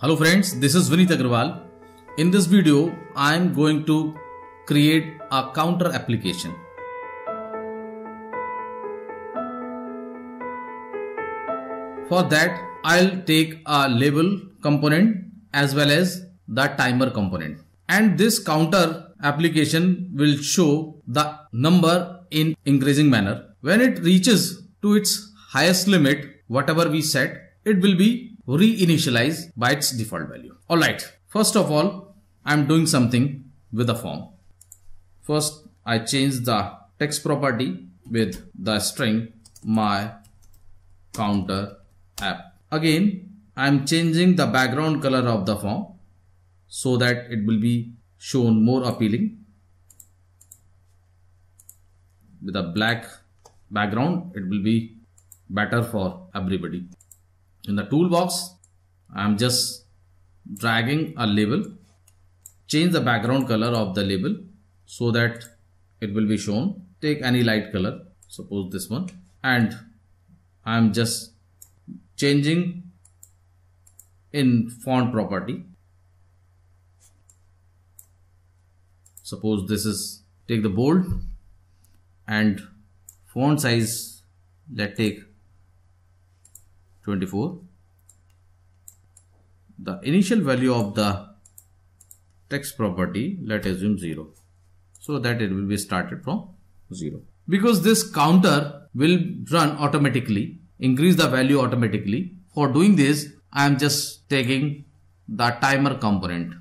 Hello friends, this is Vineet Agrawal. In this video, I am going to create a counter application. For that, I'll take a label component as well as the timer component. And this counter application will show the number in increasing manner. When it reaches to its highest limit, whatever we set, it will be reinitialized by its default value. Alright, first of all, I'm doing something with the form. First, I change the text property with the string my counter app. Again, I'm changing the background color of the form so that it will be shown more appealing. With a black background, it will be better for everybody. In the toolbox, I am just dragging a label, change the background color of the label so that it will be shown. Take any light color, suppose this one, and I am just changing in font property. Suppose this is take the bold and font size let take 24 the initial value of the text property let assume 0 so that it will be started from 0 because this counter will run automatically increase the value automatically. For doing this I am just taking the timer component.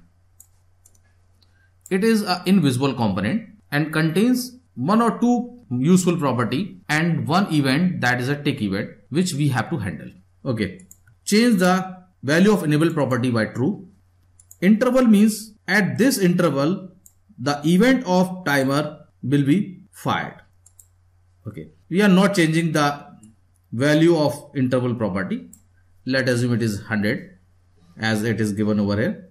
It is an invisible component and contains one or two useful property and one event that is a tick event which we have to handle Okay. Change the value of enable property by true. Interval means at this interval, the event of timer will be fired. Okay. We are not changing the value of interval property. Let assume it is 100 as it is given over here.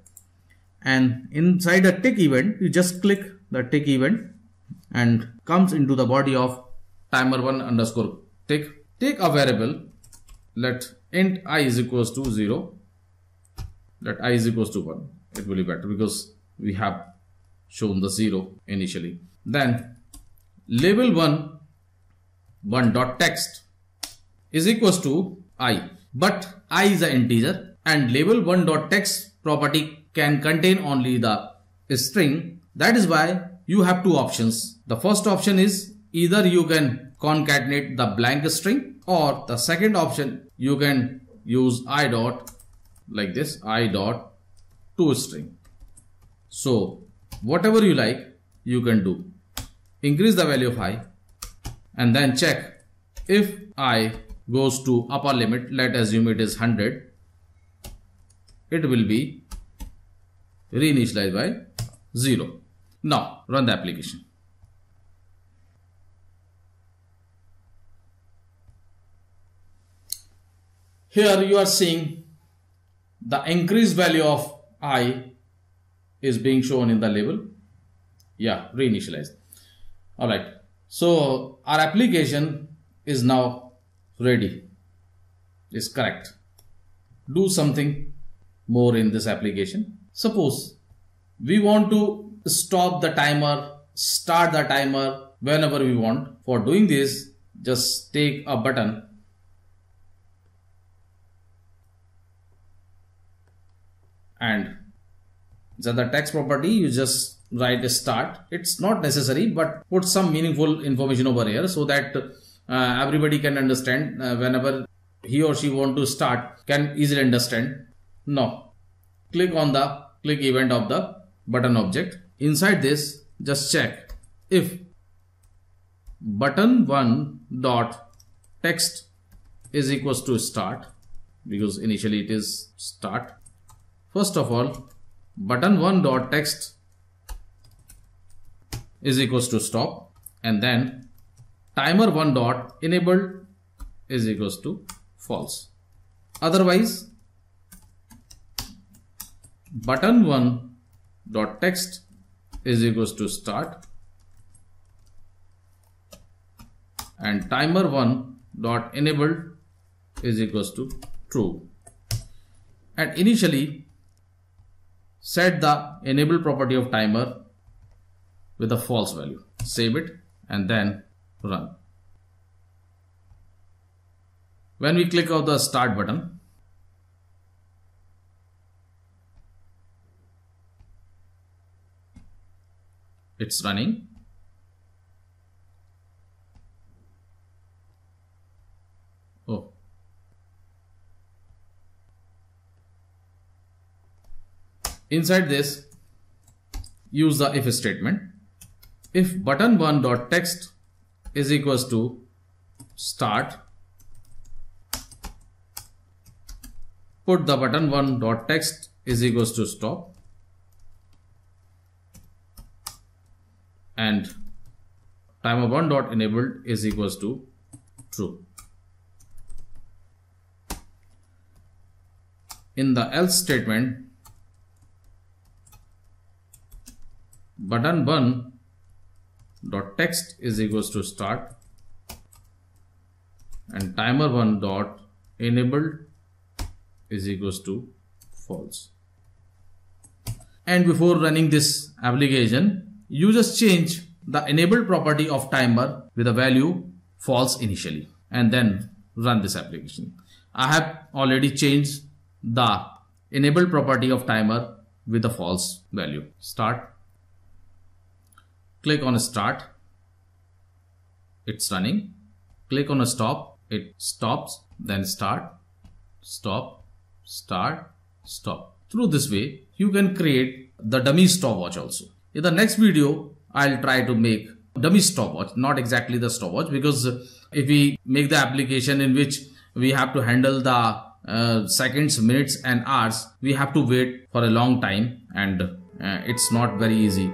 And inside a tick event, you just click the tick event and comes into the body of timer one underscore tick. Take a variable. Let int i is equals to 0 let i is equals to 1 it will be better because we have shown the 0 initially. Then label 1 1 dot text is equals to i. But i is an integer and label 1 dot text property can contain only the string. That is why you have two options. The first option is either you can concatenate the blank string or the second option you can use i dot like this i dot to string. So whatever you like you can do. Increase the value of i and then check. If i goes to upper limit let assume it is 100 it will be reinitialized by 0 now run the application Here you are seeing the increased value of i is being shown in the label. Yeah, reinitialized. Alright, so our application is now ready. Is correct. Do something more in this application. Suppose we want to stop the timer, start the timer whenever we want. For doing this, just take a button and the, text property you just write a start. It's not necessary but put some meaningful information over here so that uh, everybody can understand uh, whenever he or she want to start can easily understand. Now click on the click event of the button object. Inside this just check if button one dot text is equals to start because initially it is start First of all, button 1 dot text is equals to stop and then timer 1 dot enabled is equals to false. Otherwise, button 1 dot text is equals to start and timer 1 dot enabled is equals to true and initially set the enable property of timer with a false value. Save it and then run. When we click on the start button, it's running. Inside this, use the if statement. If button1 dot text is equals to start put the button one dot text is equals to stop and timer one dot enabled is equals to true. In the else statement, button one dot text is equals to start and timer one dot enabled is equals to false. And before running this application, you just change the enabled property of timer with a value false initially and then run this application. I have already changed the enabled property of timer with a false value. Start. Click on a start. It's running. Click on a stop. It stops. Then start. Stop start, stop. Through this way, you can create the dummy stopwatch also. In the next video, I'll try to make dummy stopwatch, not exactly the stopwatch because if we make the application in which we have to handle the uh, seconds, minutes and hours, we have to wait for a long time and uh, it's not very easy.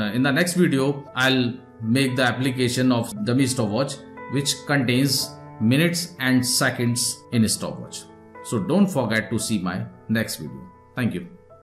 Uh, in the next video, I'll make the application of dummy stopwatch which contains minutes and seconds in stopwatch. So don't forget to see my next video. Thank you.